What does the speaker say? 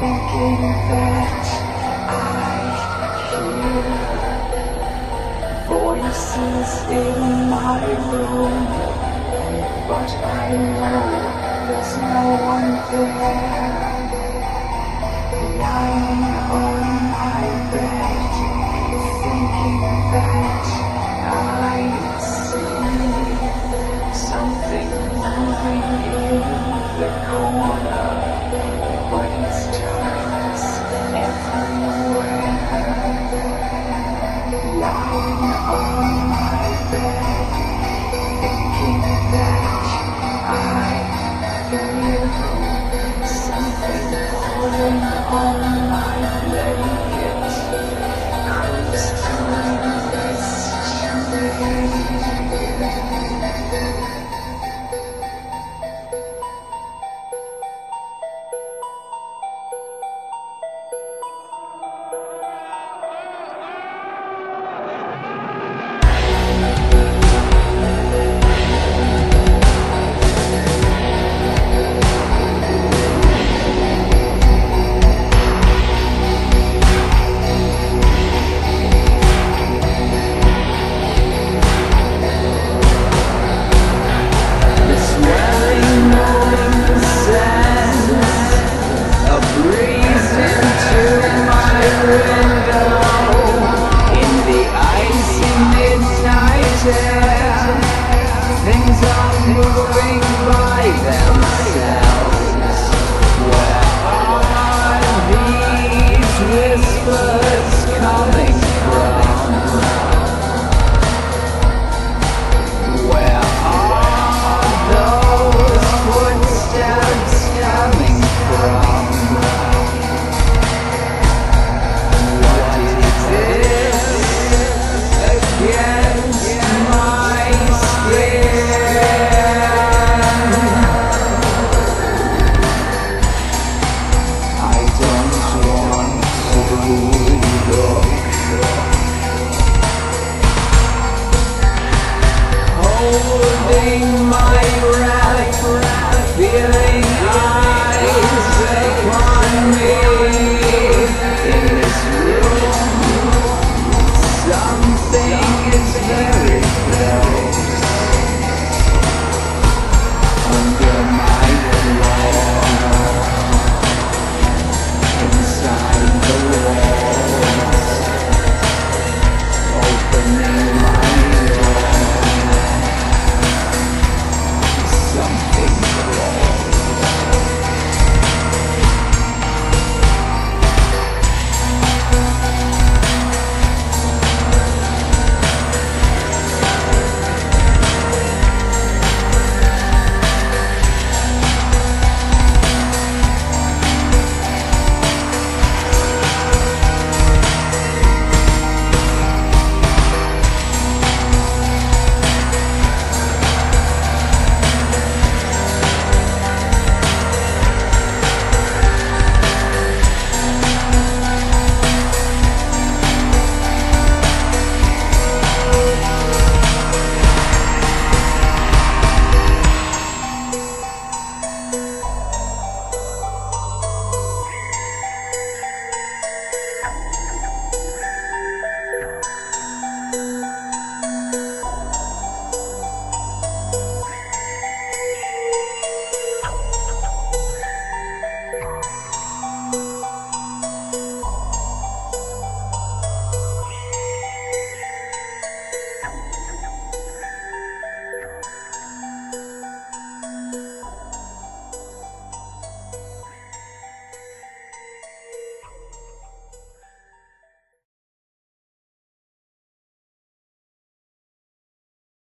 thinking that I hear voices in my room, but I know there's no one there. And Things are moving by themselves Where are these whispers? Riding my